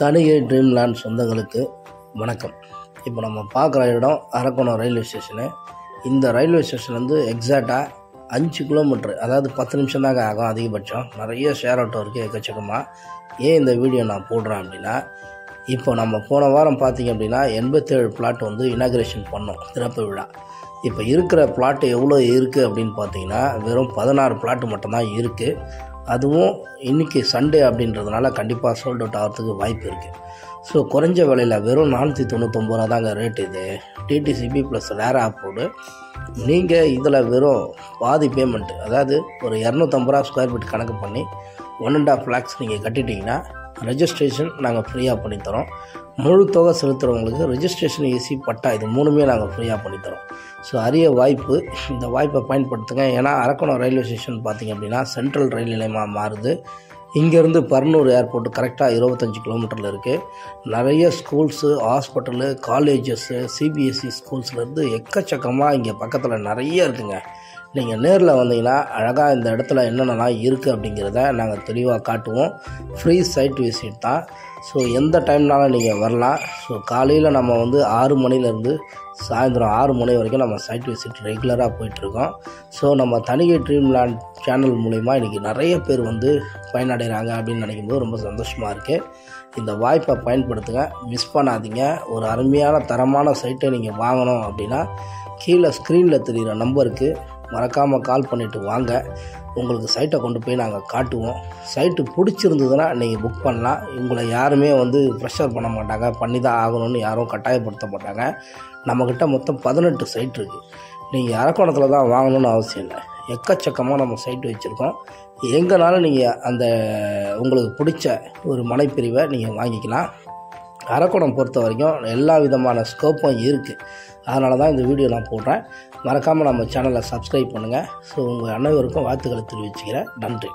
Thanigai Dreamland சொந்தங்களுக்கு வணக்கம். இப்போ நம்ம பார்க்குற இடம் அரக்கோணம் ரயில்வே ஸ்டேஷனு. இந்த ரயில்வே ஸ்டேஷன் வந்து எக்ஸாக்டாக அஞ்சு கிலோமீட்ரு அதாவது பத்து நிமிஷம் தாங்க ஆகும் அதிகபட்சம். நிறைய ஷேர் ஆட்டோ இருக்குது எக்கச்சக்கமாக ஏன் இந்த வீடியோ நான் போடுறேன் அப்படின்னா இப்போ நம்ம போன வாரம் பார்த்தீங்க அப்படின்னா எண்பத்தேழு பிளாட் வந்து இனாகிரேஷன் பண்ணோம் திறப்பு விழா. இப்போ இருக்கிற பிளாட் எவ்வளோ இருக்குது அப்படின்னு பார்த்தீங்கன்னா வெறும் பதினாறு பிளாட் மட்டும்தான் இருக்குது அதுவும் இன்றைக்கி சண்டே அப்படின்றதுனால கண்டிப்பாக சோல்ட் அவுட் ஆகிறதுக்கு வாய்ப்பு இருக்குது ஸோ குறைஞ்ச விலையில் வெறும் நானூற்றி தொண்ணூத்தொம்பது ரூபா தாங்க ரேட் இது. டிடிசிபி ப்ளஸ் வேறு ஆப்போடு நீங்கள் இதில் வெறும் பாதி பேமெண்ட்டு அதாவது ஒரு இரநூத்தம்பது ரூபா ஸ்கொயர் ஃபீட் கணக்கு பண்ணி ஒன் அண்ட் ஆஃப் லேக்ஸ் நீங்கள் கட்டிட்டீங்கன்னா ரெஜிஸ்ட்ரேஷன் நாங்கள் ஃப்ரீயாக பண்ணித்தரோம். முழு தொகை செலுத்துகிறவங்களுக்கு ரெஜிஸ்ட்ரேஷன் ஏசி பட்டா இது மூணுமே நாங்கள் ஃப்ரீயாக பண்ணித்தரோம். ஸோ அரிய வாய்ப்பு இந்த வாய்ப்பை பயன்படுத்துங்க. ஏன்னா அரக்கணம் ரயில்வே ஸ்டேஷன் பார்த்திங்க அப்படின்னா சென்ட்ரல் ரயில் நிலையமாக மாறுது. இங்கேருந்து பர்னூர் ஏர்போர்ட் கரெக்டாக இருபத்தஞ்சி கிலோமீட்டரில் இருக்குது நிறைய ஸ்கூல்ஸு ஹாஸ்பிட்டலு காலேஜஸ்ஸு சிபிஎஸ்சி ஸ்கூல்ஸ்லேருந்து எக்கச்சக்கமாக இங்கே பக்கத்தில் நிறைய இருக்குங்க. நீங்கள் நேரில் வந்தீங்கன்னா அழகாக இந்த இடத்துல என்னென்னலாம் இருக்குது அப்படிங்கிறத நாங்கள் தெளிவாக காட்டுவோம். ஃப்ரீ சைட் விசிட் தான். ஸோ எந்த டைம்னாலும் நீங்கள் வரலாம். ஸோ காலையில் நம்ம வந்து ஆறு மணிலேருந்து சாயந்தரம் ஆறு மணி வரைக்கும் நம்ம சைட் விசிட் ரெகுலராக போயிட்டுருக்கோம். ஸோ நம்ம தனிகை ட்ரீம் லேண்ட் சேனல் மூலிமா இன்றைக்கி நிறைய பேர் வந்து பயனடைகிறாங்க அப்படின்னு நினைக்கும் போது ரொம்ப சந்தோஷமாக இருக்குது இந்த வாய்ப்பை பயன்படுத்துங்க. மிஸ் பண்ணாதீங்க. ஒரு அருமையான தரமான சைட்டை நீங்கள் வாங்கணும் அப்படின்னா கீழே ஸ்க்ரீனில் தெரிகிற நம்பருக்கு மறக்காமல் கால் பண்ணிவிட்டு வாங்க. உங்களுக்கு சைட்டை கொண்டு போய் நாங்கள் காட்டுவோம். சைட்டு பிடிச்சிருந்ததுன்னா நீங்கள் புக் பண்ணலாம். உங்களை யாருமே வந்து ப்ரெஷர் பண்ண மாட்டாங்க. பண்ணி தான் ஆகணும்னு யாரும் கட்டாயப்படுத்த மாட்டாங்க. நம்மக்கிட்ட மொத்தம் பதினெட்டு சைட் இருக்குது நீங்கள் அரக்கோணத்தில் தான் வாங்கணும்னு அவசியம் இல்லை. எக்கச்சக்கமாக நம்ம சைட்டு வச்சுருக்கோம். எங்கேனாலும் நீங்கள் அந்த உங்களுக்கு பிடிச்ச ஒரு மனைப்பிரிவை நீங்கள் வாங்கிக்கலாம். அரக்கோணம் பொறுத்த வரைக்கும் எல்லா விதமான ஸ்கோப்பும் இருக்குது அதனால தான் இந்த வீடியோ நான் போடுறேன். மறக்காமல் நம்ம சேனலை சப்ஸ்கிரைப் பண்ணுங்கள் ஸோ உங்கள் அனைவருக்கும் வாழ்த்துக்களை தெரிவிச்சுக்கிறேன். நன்றி.